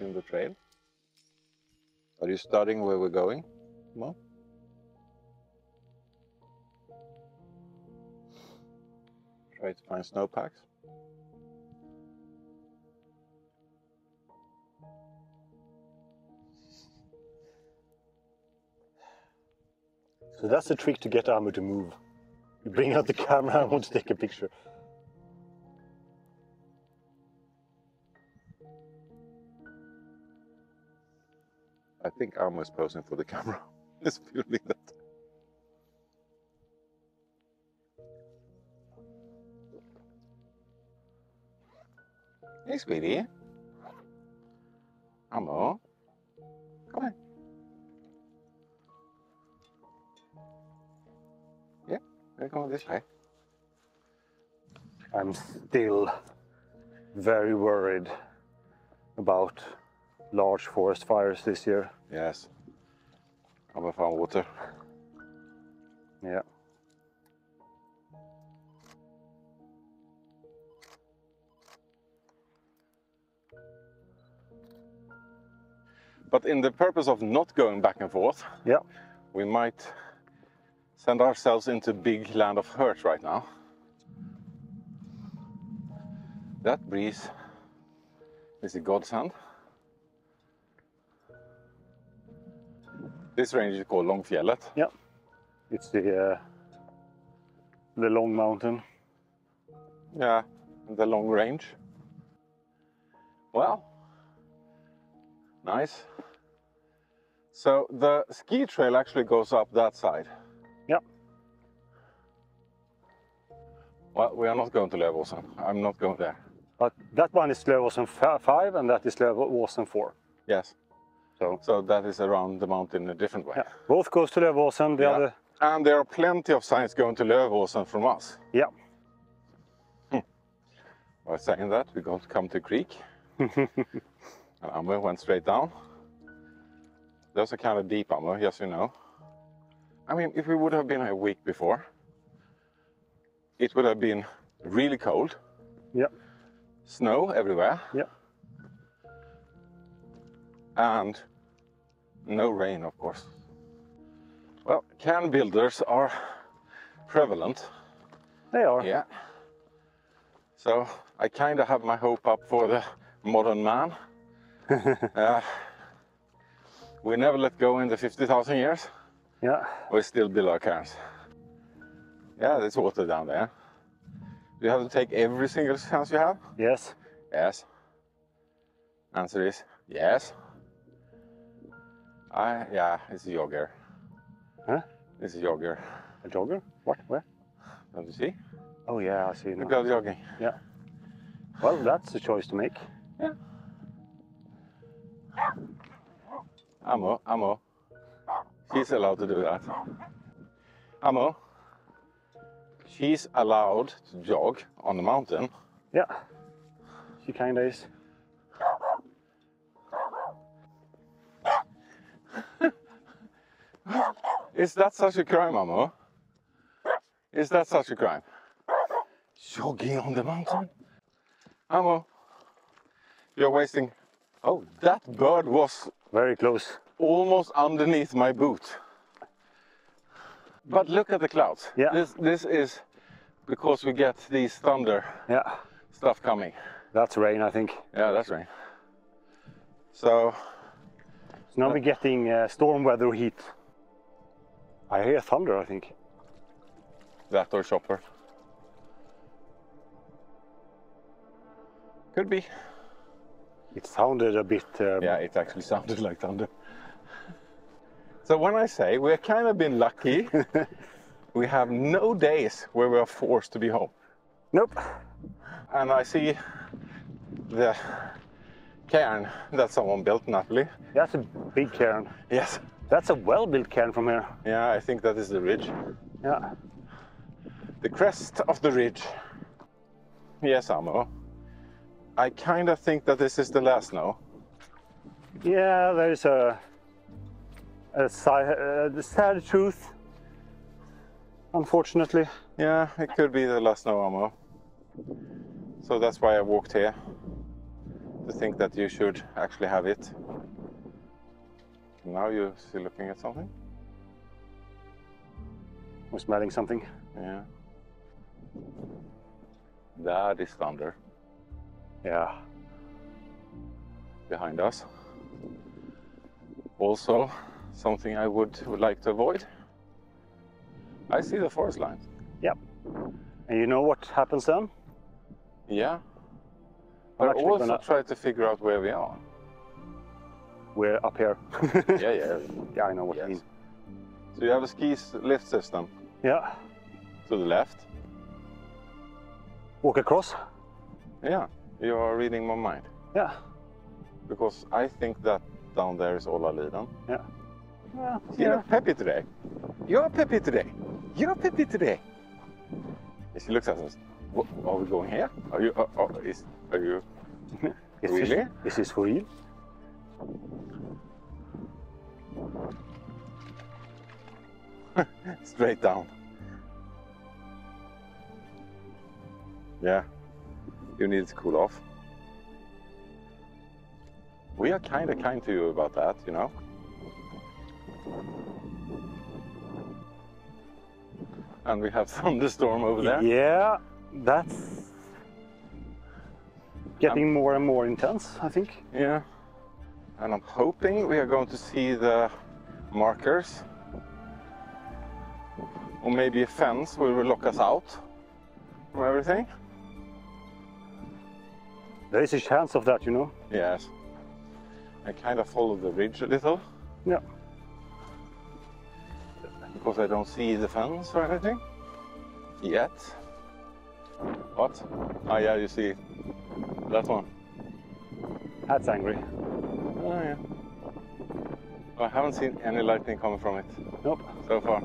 in the trail. Are you starting where we're going? Mom? Try to find snowpacks. So that's the trick to get Aamu to move. You bring out the camera and want to take a picture. I think Aamu is posing for the camera. He's feeling that. Hey, sweetie. Aamu. Come on. Yeah, we're going this way. I'm still very worried about large forest fires this year. Yes. Aamu found water. Yeah. But in the purpose of not going back and forth, Yeah. we might send ourselves into big land of hurt right now. That breeze is a godsend. This range is called Långfjället. Yeah. It's the uh, the long mountain. Yeah, the long range. Well, nice. So the ski trail actually goes up that side. Yeah. Well, we are not going to Lövåsen. I'm not going there. But that one is Lövåsen 5 and that is Lövåsen 4. Yes. So So that is around the mountain in a different way. yeah, both goes to Lövåsen. The Yeah. other, And there are plenty of signs going to Lövåsen from us. yeah. Hmm. By saying that, we're going to come to a creek. and Amber went straight down. Those are kind of deep, Amber, yes, you know. I mean, if we would have been a week before, it would have been really cold, Yeah. snow everywhere, Yeah. and no rain, of course. Well, cairn builders are prevalent. They are. Yeah. So I kind of have my hope up for the modern man. uh, we never let go in the 50,000 years. Yeah. We still build our cars. Yeah, there's water down there. Do you have to take every single chance you have? Yes. Yes. Answer is yes. I yeah, it's a jogger. Huh? It's a jogger. A jogger? What? Where? Don't you see? Oh yeah, I see. Now. at jogging. Yeah. Well, that's a choice to make. Yeah. Aamu, Aamu. She's allowed to do that. Aamu. She's allowed to jog on the mountain. Yeah. She kinda is. Is that such a crime, Aamu? Is that such a crime? Jogging on the mountain? Aamu, you're wasting. Oh, that bird was Very close. almost underneath my boot. But look at the clouds. Yeah. This this is because we get these thunder Yeah. stuff coming. That's rain, I think. Yeah, that's right. So So now we're getting uh, storm weather heat. I hear thunder, I think. that or chopper. Could be. It sounded a bit. Um, Yeah, it actually sounded like thunder. So when I say we have kind of been lucky, we have no days where we are forced to be home. Nope. And I see the cairn that someone built Napoli. That's a big cairn. Yes. That's a well-built cairn from here. Yeah, I think that is the ridge. Yeah. The crest of the ridge. Yes, Aamu. I kind of think that this is the last snow. Yeah, there's a, a uh, the sad truth. Unfortunately. Yeah, it could be the last snow, Aamu. So that's why I walked here. to think that you should actually have it. Now you're still looking at something? We're smelling something. Yeah. That is thunder Yeah. behind us. Also, something I would, would like to avoid. I see the forest line. Yep. And you know what happens then? Yeah. I'm But also gonna- try to figure out where we are. We're up here. yeah, yeah. yeah, I know what you Yes. mean. So you have a ski lift system Yeah. to the left. Walk across. Yeah, you are reading my mind. Yeah. Because I think that down there is Ola Liden. Yeah. Yeah. You look peppy today. You're peppy today. You're peppy today. Yes, She looks at us. What, are we going here? Are you? Uh, uh, is, are you? Is Really? This, is this for real? Straight down. Yeah. You need to cool off. We are kind of kind to you about that, you know. And we have thunderstorm over there. Yeah, that's getting more and more intense, I think. Yeah. And I'm hoping we are going to see the markers. Or maybe a fence will lock us out from everything. There is a chance of that, you know. Yes. I kind of follow the ridge a little Yeah. because I don't see the fence or anything yet. What? Oh ah, yeah, you see that one. That's angry. Oh yeah. I haven't seen any lightning coming from it Nope. so far.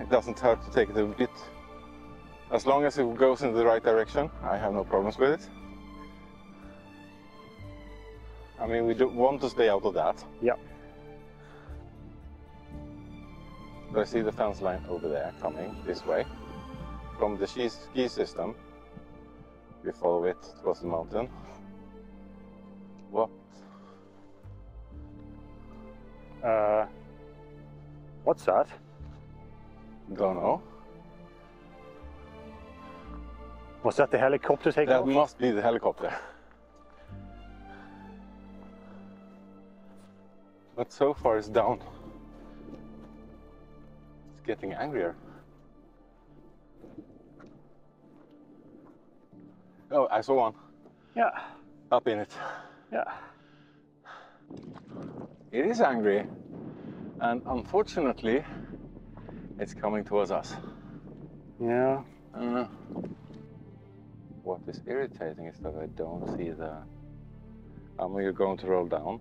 It doesn't hurt to take it a bit. As long as it goes in the right direction, I have no problems with it. I mean, we don't want to stay out of that. Yeah. But I see the fence line over there coming this way. From the ski, ski system, we follow it towards the mountain. What? Uh, what's that? Don't know. Was that the helicopter taking That off? must be the helicopter. But so far it's down. It's getting angrier. Oh, I saw one Yeah. up in it. Yeah. It is angry, and unfortunately, it's coming towards us. Yeah. Uh, what is irritating is that I don't see the. Um, you're going to roll down.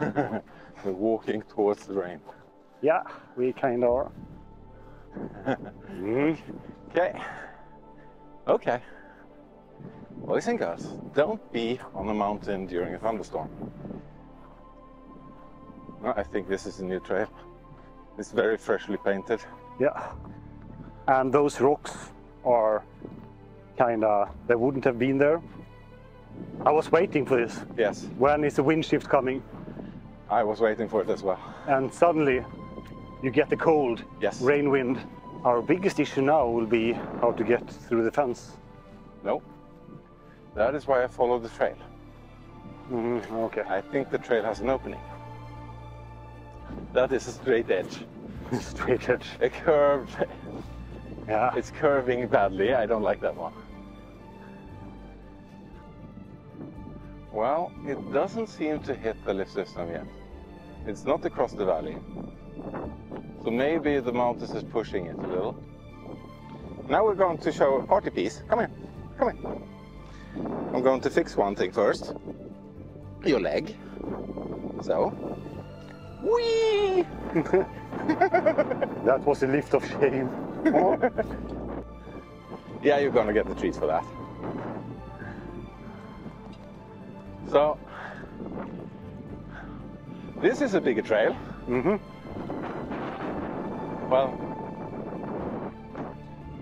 We're walking towards the rain. Yeah, we kind of are. Mm. Okay. Okay. Boys and girls, don't be on a mountain during a thunderstorm. No, I think this is a new trail. It's very freshly painted. Yeah. And those rocks are kind of, they wouldn't have been there. I was waiting for this. Yes, When is the wind shift coming? I was waiting for it as well. And suddenly you get the cold, Yes. rain wind. Our biggest issue now will be how to get through the fence. No. That is why I follow the trail. Mhm, Okay. I think the trail has an opening. That is a straight edge. Straight edge. A curved. Yeah. It's curving badly. I don't like that one. Well, it doesn't seem to hit the lift system yet. It's not across the valley. So maybe the mountain is pushing it a little. Now we're going to show a party piece. Come here. Come here. I'm going to fix one thing first. Your leg. So. Whee! That was a lift of shame. Yeah, you're gonna get the treat for that. So, this is a bigger trail. Mm hmm Well,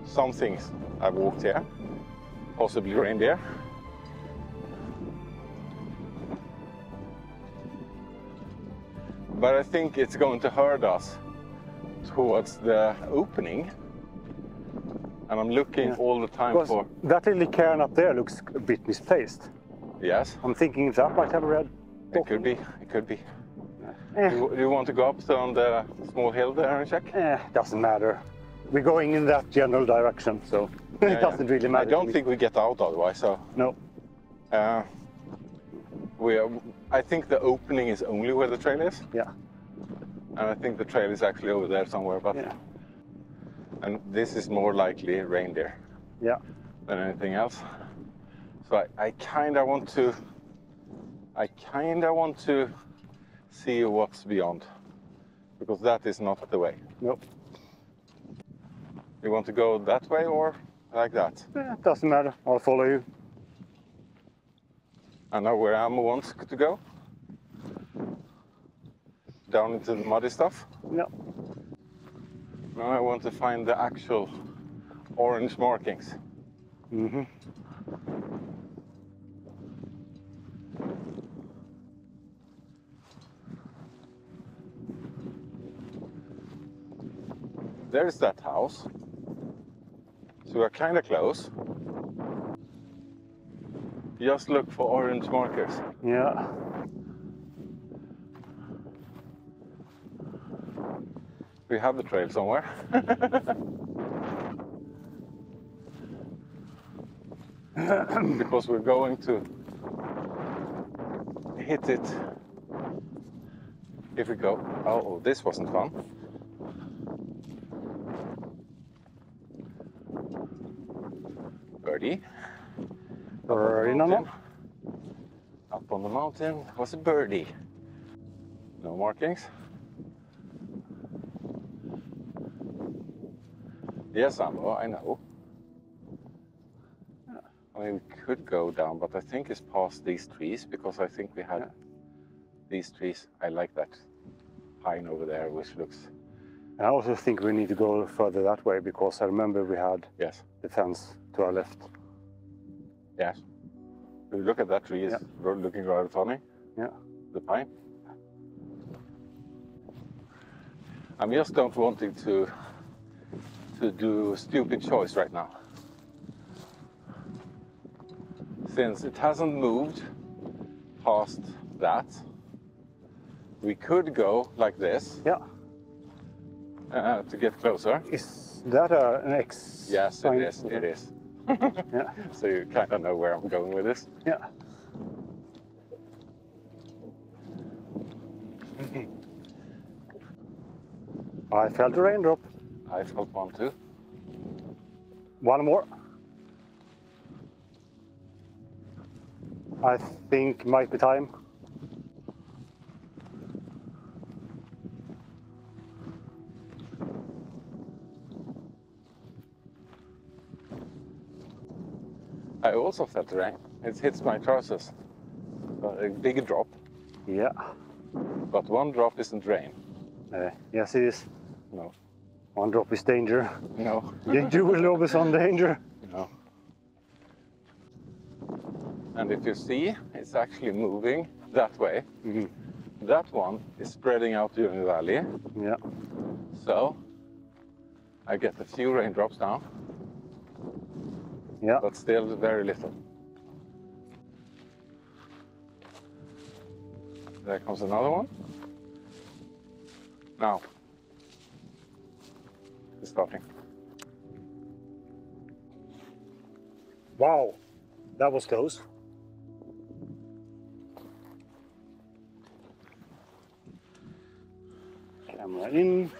some things I've walked here, possibly reindeer. But I think it's going to hurt us towards the opening. And I'm looking Yeah. all the time Because for. that little cairn up there looks a bit misplaced. Yes, I'm thinking that might have a red. it could be. It could be. Eh, Do you, want to go up on the small hill there and check? eh, doesn't matter. We're going in that general direction, so Yeah, it yeah. doesn't really matter. I don't think we get out otherwise. So No. uh, we are, I think the opening is only where the trail is, Yeah. and I think the trail is actually over there somewhere. But Yeah. and this is more likely reindeer Yeah. than anything else. So I, I kind of want to. I kind of want to see what's beyond, because that is not the way. Nope. You want to go that way or like that? Eh, doesn't matter. I'll follow you. I know where Aamu want to go. Down into the muddy stuff. No. Now I want to find the actual orange markings. Mm-hmm. There's that house. So we're kind of close. Just look for orange markers. Yeah. We have the trail somewhere. because we're going to hit it if we go. Oh, oh this wasn't fun. Birdie. Birdie, no, no. Up on the mountain was a birdie. No markings. Yes, Ambo, I know. I mean, we could go down, but I think it's past these trees because I think we had Yeah. these trees. I like that pine over there, which looks, And I also think we need to go further that way because I remember we had yes, the fence to our left. yes. If you look at that tree, it's Yeah. looking rather funny. Yeah. The pine. I'm just don't wanting to to do a stupid choice right now. Since it hasn't moved past that, we could go like this Yeah. uh, to get closer. Is that a, an X? Yes, it is. It is. Yeah. So you kind of know where I'm going with this. Yeah. I felt a raindrop. I felt one too. One more. I think might be time. I also felt the rain. It hits my trousers. A big drop, Yeah. but one drop isn't rain. Uh, yes, it is. No, One drop is danger. no, Danger will always on danger. no. And if you see, it's actually moving that way. Mhm. That one is spreading out during the valley. Yeah. So I get a few raindrops now, Yeah. but still very little. There comes another one. Now, it's starting. Wow. That was close. Camera in.